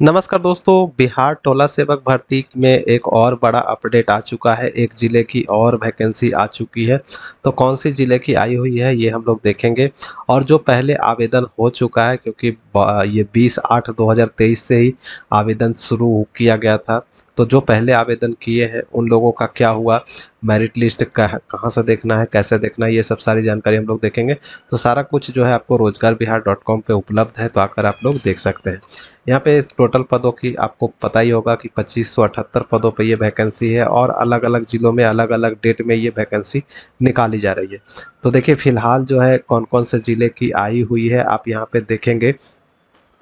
नमस्कार दोस्तों, बिहार टोला सेवक भर्ती में एक और बड़ा अपडेट आ चुका है। एक ज़िले की और वैकेंसी आ चुकी है। तो कौन सी ज़िले की आई हुई है, ये हम लोग देखेंगे। और जो पहले आवेदन हो चुका है, क्योंकि ये 20 आठ 2023 से ही आवेदन शुरू किया गया था तो जो पहले आवेदन किए हैं, उन लोगों का क्या हुआ? मेरिट लिस्ट कहाँ से देखना है, कैसे देखना है, ये सब सारी जानकारी हम लोग देखेंगे। तो सारा कुछ जो है आपको रोज़गार बिहार डॉट कॉम पर उपलब्ध है तो आकर आप लोग देख सकते हैं। यहाँ पे इस टोटल पदों की आपको पता ही होगा कि पच्चीस सौ अठहत्तर पदों पर ये वैकेंसी है और अलग अलग ज़िलों में अलग अलग डेट में ये वैकेंसी निकाली जा रही है। तो देखिए, फ़िलहाल जो है कौन कौन से ज़िले की आई हुई है, आप यहाँ पे देखेंगे।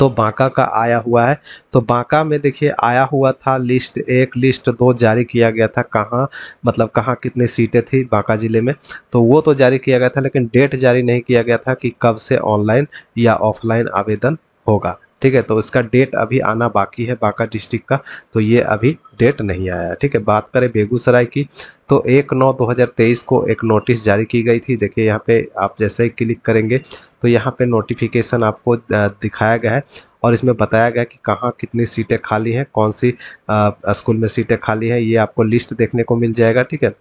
तो बांका का आया हुआ है। तो बांका में देखिए, आया हुआ था लिस्ट, एक लिस्ट दो जारी किया गया था कहाँ मतलब कहाँ कितनी सीटें थी बांका ज़िले में। तो वो तो जारी किया गया था, लेकिन डेट जारी नहीं किया गया था कि कब से ऑनलाइन या ऑफलाइन आवेदन होगा। ठीक है तो इसका डेट अभी आना बाकी है, बांका डिस्ट्रिक्ट का तो ये अभी डेट नहीं आया है, ठीक है। बात करें बेगूसराय की तो एक नौ 2023 को एक नोटिस जारी की गई थी। देखिए, यहाँ पे आप जैसे ही क्लिक करेंगे तो यहाँ पे नोटिफिकेशन आपको दिखाया गया है और इसमें बताया गया कि कहाँ कितनी सीटें खाली हैं, कौन सी स्कूल में सीटें खाली हैं, ये आपको लिस्ट देखने को मिल जाएगा, ठीक है।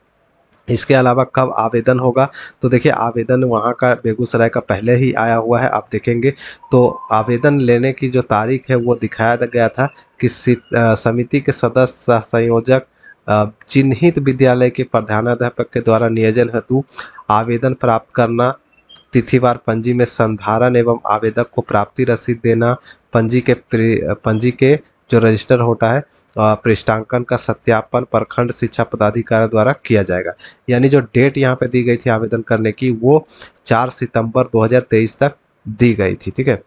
इसके अलावा कब आवेदन होगा? तो देखिए, आवेदन वहाँ का बेगूसराय का पहले ही आया हुआ है, आप देखेंगे। तो आवेदन लेने की जो तारीख है, वो दिखाया गया था कि समिति के सदस्य संयोजक चिन्हित विद्यालय के प्रधानाध्यापक के द्वारा नियोजन हेतु आवेदन प्राप्त करना, तिथिवार पंजी में संधारण एवं आवेदक को प्राप्ति रसीद देना, पंजी के पंजी के जो रजिस्टर होता है पृष्ठांकन का सत्यापन प्रखंड शिक्षा पदाधिकारी द्वारा किया जाएगा। यानी जो डेट यहाँ पे दी गई थी आवेदन करने की, वो 4 सितंबर 2023 तक दी गई थी, ठीक है?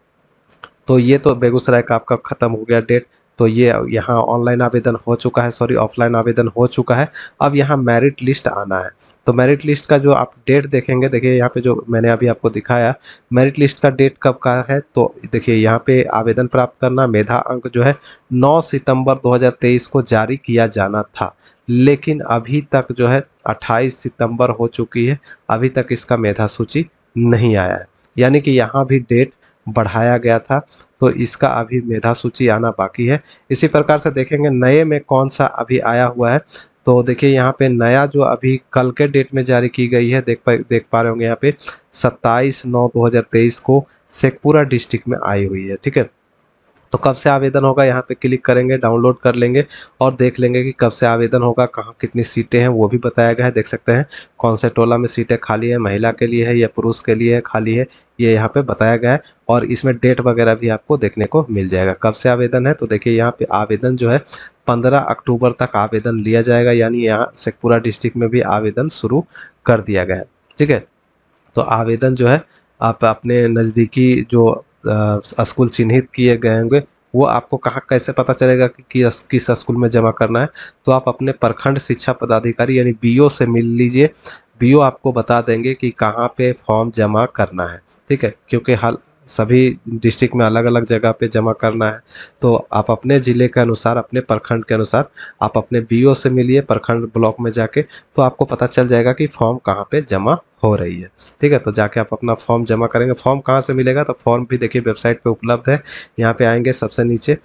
तो ये तो बेगूसराय का आपका ख़त्म हो गया डेट। तो ये यहाँ ऑनलाइन आवेदन हो चुका है सॉरी ऑफलाइन आवेदन हो चुका है। अब यहाँ मेरिट लिस्ट आना है। तो मेरिट लिस्ट का जो आप डेट देखेंगे, देखिए यहाँ पे जो मैंने अभी आपको दिखाया मेरिट लिस्ट का डेट कब का है तो देखिए यहाँ पे आवेदन प्राप्त करना, मेधा अंक जो है 9 सितंबर 2023 को जारी किया जाना था। लेकिन अभी तक जो है 28 सितंबर हो चुकी है, अभी तक इसका मेधा सूची नहीं आया है। यानी कि यहाँ भी डेट बढ़ाया गया था। तो इसका अभी मेधा सूची आना बाकी है। इसी प्रकार से देखेंगे, नए में कौन सा अभी आया हुआ है। तो देखिए, यहाँ पे नया जो अभी कल के डेट में जारी की गई है, देख पा देख पा रहे होंगे यहाँ पे, सत्ताईस नौ 2023 को शेखपुरा डिस्ट्रिक्ट में आई हुई है, ठीक है? तो कब से आवेदन होगा? यहाँ पे क्लिक करेंगे, डाउनलोड कर लेंगे और देख लेंगे कि कब से आवेदन होगा, कहाँ कितनी सीटें हैं, वो भी बताया गया है। देख सकते हैं कौन से टोला में सीटें खाली है, महिला के लिए है या पुरुष के लिए है, खाली है, ये यहाँ पे बताया गया है और इसमें डेट वगैरह भी आपको देखने को मिल जाएगा। कब से आवेदन है? तो देखिए यहाँ पे आवेदन जो है, पंद्रह अक्टूबर तक आवेदन लिया जाएगा, यानी यहाँ शेखपुरा डिस्ट्रिक्ट में भी आवेदन शुरू कर दिया गया है। ठीक है? तो आवेदन जो है, आप अपने नज़दीकी जो स्कूल चिन्हित किए गए होंगे, वो आपको कहाँ, कैसे पता चलेगा कि किस किस स्कूल में जमा करना है? तो आप अपने प्रखंड शिक्षा पदाधिकारी यानी बीओ से मिल लीजिए। बीओ आपको बता देंगे कि कहाँ पे फॉर्म जमा करना है, ठीक है? क्योंकि हाल सभी डिस्ट्रिक्ट में अलग अलग जगह पे जमा करना है। तो आप अपने ज़िले के अनुसार, अपने प्रखंड के अनुसार, आप अपने बीओ से मिलिए प्रखंड ब्लॉक में जाके तो आपको पता चल जाएगा कि फॉर्म कहाँ पे जमा हो रही है। ठीक है तो जाके आप अपना फॉर्म जमा करेंगे। फॉर्म कहाँ से मिलेगा? तो फॉर्म भी देखिए, वेबसाइट पे उपलब्ध है। यहाँ पे आएँगे सबसे नीचे।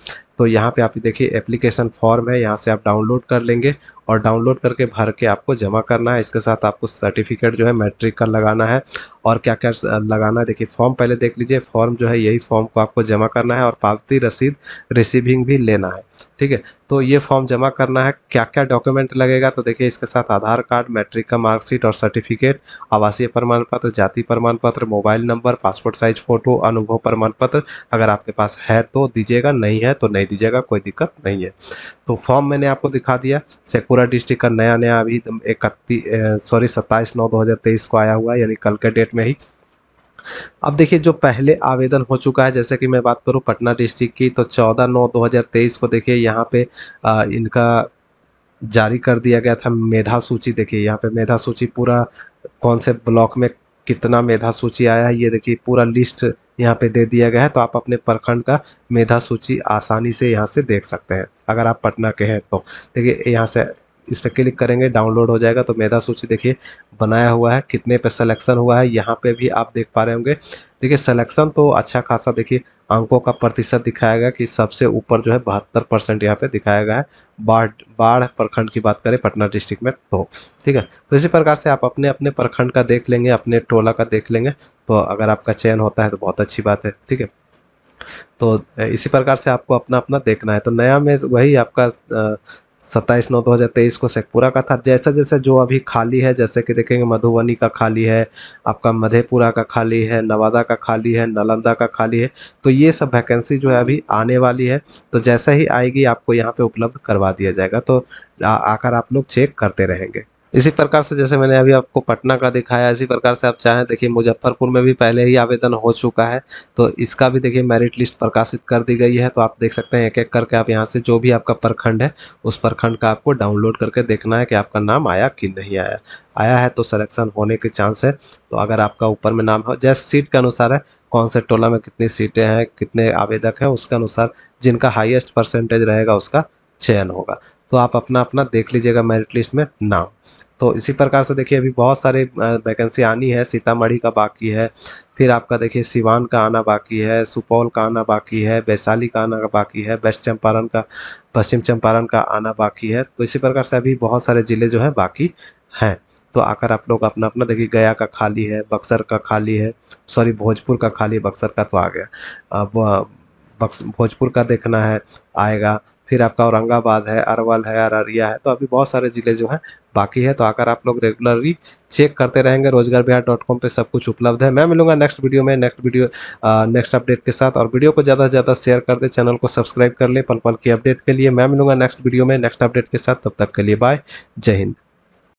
तो यहाँ पे आप देखिए एप्लीकेशन फॉर्म है, यहाँ से आप डाउनलोड कर लेंगे और डाउनलोड करके भर के आपको जमा करना है। इसके साथ आपको सर्टिफिकेट जो है मैट्रिक का लगाना है और क्या क्या लगाना है। देखिए फॉर्म पहले देख लीजिए फॉर्म जो है, यही फॉर्म को आपको जमा करना है और पावती रसीद रिसीविंग भी लेना है। ठीक है? तो ये फॉर्म जमा करना है क्या क्या डॉक्यूमेंट लगेगा? तो देखिए, इसके साथ आधार कार्ड, मैट्रिक का मार्कशीट और सर्टिफिकेट, आवासीय प्रमाण पत्र जाति प्रमाण पत्र mobile number, passport size, photo, अनुभव प्रमाण पत्र अगर आपके पास है तो दीजिएगा, नहीं है तो नहीं दीजिएगा, कोई दिक्कत नहीं है। तो फॉर्म मैंने आपको दिखा दिया, शेखपुरा डिस्ट्रिक्ट का नया नया अभी इकतीस सॉरी, सत्ताईस नौ दो को आया हुआ है, यानी कल के डेट में ही। अब देखिए जो पहले आवेदन हो चुका है जैसे कि मैं बात करूँ पटना डिस्ट्रिक्ट की तो 14 नौ 2023 को देखिए यहाँ पे आ, इनका जारी कर दिया गया था मेधा सूची। देखिए यहाँ पे मेधा सूची पूरा कौन से ब्लॉक में कितना मेधा सूची आया है ये देखिए पूरा लिस्ट यहाँ पे दे दिया गया है तो आप अपने प्रखंड का मेधा सूची आसानी से यहाँ से देख सकते हैं अगर आप पटना के हैं तो। देखिए यहाँ से इस पर क्लिक करेंगे, डाउनलोड हो जाएगा। तो मेधा सूची देखिए, बनाया हुआ है। कितने पे सिलेक्शन हुआ है, यहाँ पे भी आप देख पा रहे होंगे। देखिए सिलेक्शन तो अच्छा खासा देखिए, अंकों का प्रतिशत दिखाया गया कि सबसे ऊपर जो है, बहत्तर परसेंट यहाँ पे दिखाया गया है। बाढ़ बाढ़ प्रखंड की बात करें, पटना डिस्ट्रिक्ट में तो ठीक है? तो इसी प्रकार से आप अपने अपने प्रखंड का देख लेंगे, अपने टोला का देख लेंगे। तो अगर आपका चयन होता है तो बहुत अच्छी बात है, ठीक है? तो इसी प्रकार से आपको अपना अपना देखना है। तो नया में वही आपका सत्ताईस नौ दो हज़ार तेईस को शेखपुरा का था। जैसा जैसे जो अभी खाली है, जैसे कि देखेंगे मधुबनी का खाली है, आपका मधेपुरा का खाली है, नवादा का खाली है, नालंदा का खाली है तो ये सब वैकेंसी जो है अभी आने वाली है। तो जैसे ही आएगी, आपको यहाँ पे उपलब्ध करवा दिया जाएगा। तो आकर आप लोग चेक करते रहेंगे। इसी प्रकार से जैसे मैंने अभी आपको पटना का दिखाया, इसी प्रकार से आप चाहें देखिए मुजफ्फरपुर में भी पहले ही आवेदन हो चुका है तो इसका भी देखिए मेरिट लिस्ट प्रकाशित कर दी गई है तो आप देख सकते हैं एक एक करके आप यहाँ से जो भी आपका प्रखंड है, उस प्रखंड का आपको डाउनलोड करके देखना है कि आपका नाम आया कि नहीं आया। आया है तो सलेक्शन होने के चांस है तो अगर आपका ऊपर में नाम हो, जैसे सीट के अनुसार है, कौन से टोला में कितनी सीटें हैं, कितने आवेदक हैं, उसके अनुसार जिनका हाईएस्ट परसेंटेज रहेगा उसका चयन होगा। तो आप अपना अपना देख लीजिएगा मेरिट लिस्ट में नाम तो इसी प्रकार से देखिए, अभी बहुत सारे वैकेंसी आनी है, सीतामढ़ी का बाकी है, फिर आपका देखिए सिवान का आना बाकी है, सुपौल का आना बाकी है, वैशाली का आना बाकी है, वेस्ट चंपारण का, पश्चिम चंपारण का आना बाकी है तो इसी प्रकार से अभी बहुत सारे ज़िले जो हैं बाकी हैं। तो आकर आप लोग अपना अपना देखिए, गया का खाली है, बक्सर का खाली है सॉरी भोजपुर का खाली बक्सर का तो आ गया। अब भोजपुर का देखना है, आएगा फिर आपका औरंगाबाद है, अरवल है, अररिया है तो अभी बहुत सारे ज़िले जो हैं बाकी है तो आकर आप लोग रेगुलरली चेक करते रहेंगे। रोज़गार बिहार डॉट कॉम पर सब कुछ उपलब्ध है। मैं मिलूँगा नेक्स्ट वीडियो में नेक्स्ट वीडियो नेक्स्ट अपडेट के साथ और वीडियो को ज़्यादा से ज़्यादा शेयर कर दे चैनल को सब्सक्राइब कर ले पल पल की अपडेट के लिए। मैं मिलूँगा नेक्स्ट वीडियो में नेक्स्ट अपडेट के साथ। तब तक के लिए बाय जय हिंद।